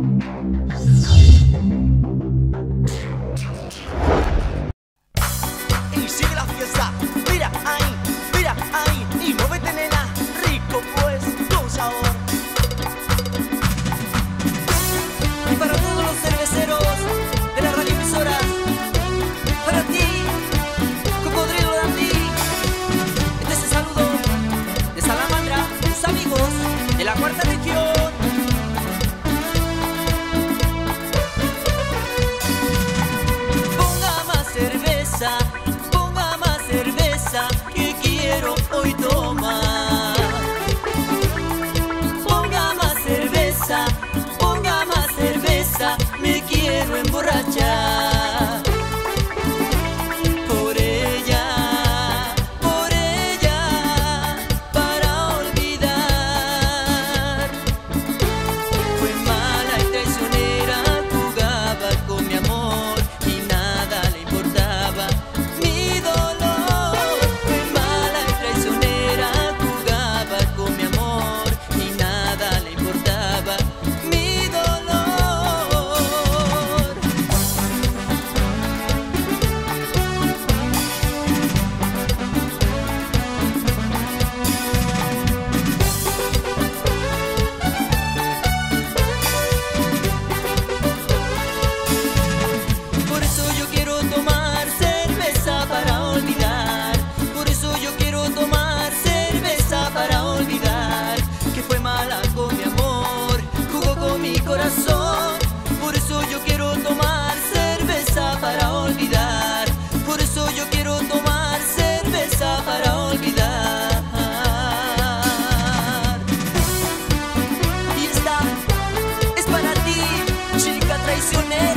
Y sigue la fiesta, mira ahí, mira ahí, y muévete nena, rico pues, con sabor. Y para todos los cerveceros de la radio para ti, cocodrilo de ti, este es el saludo de Salamandra, mis amigos de la cuarta región. ponga más cerveza que quiero hoy tomar. Ponga más cerveza, ponga más cerveza, me quiero emborrachar. traicioné.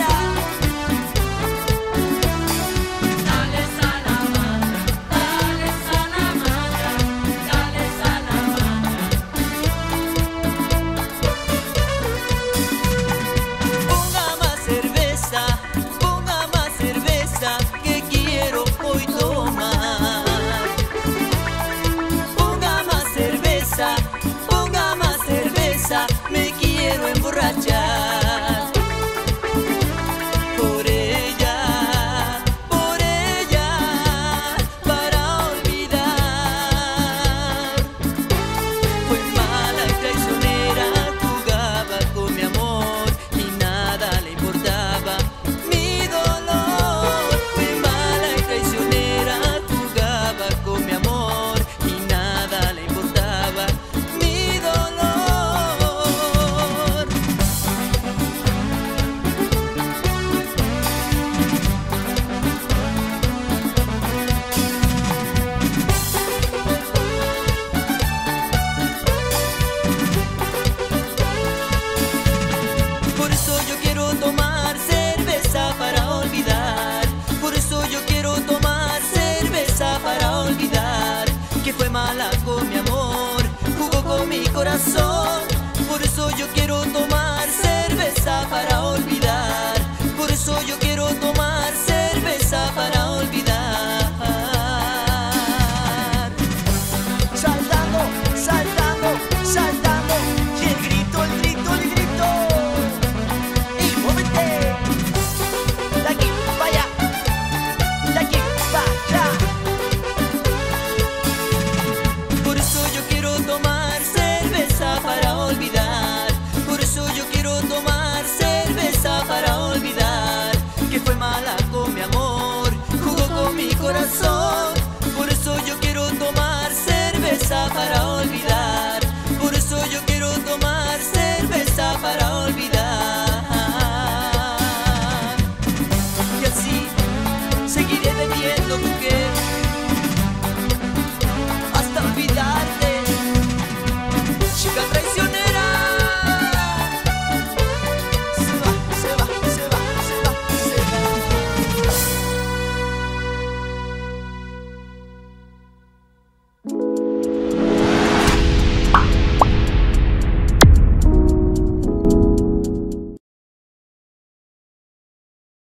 con mi amor, jugó con mi corazón, por eso yo quiero tomar.